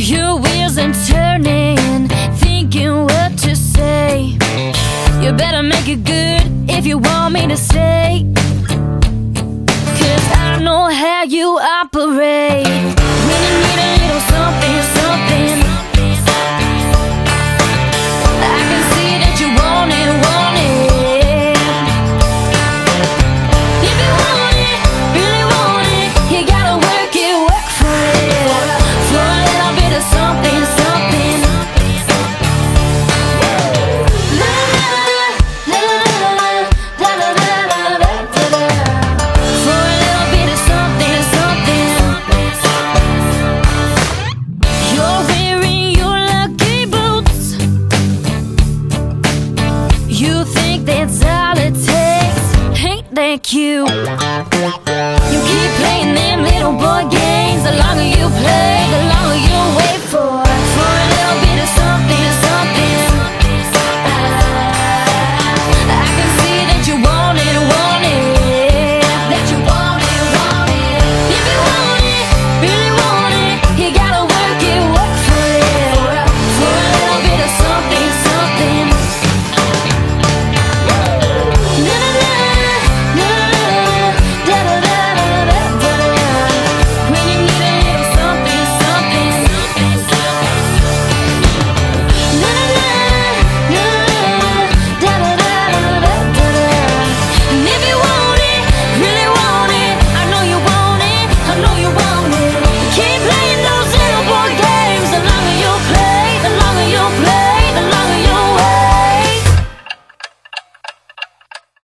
Your wheels are turning, thinking what to say. You better make it good if you want me to stay. Cause I know how you operate. You think that's all it takes? Ain't that cute? You keep playing them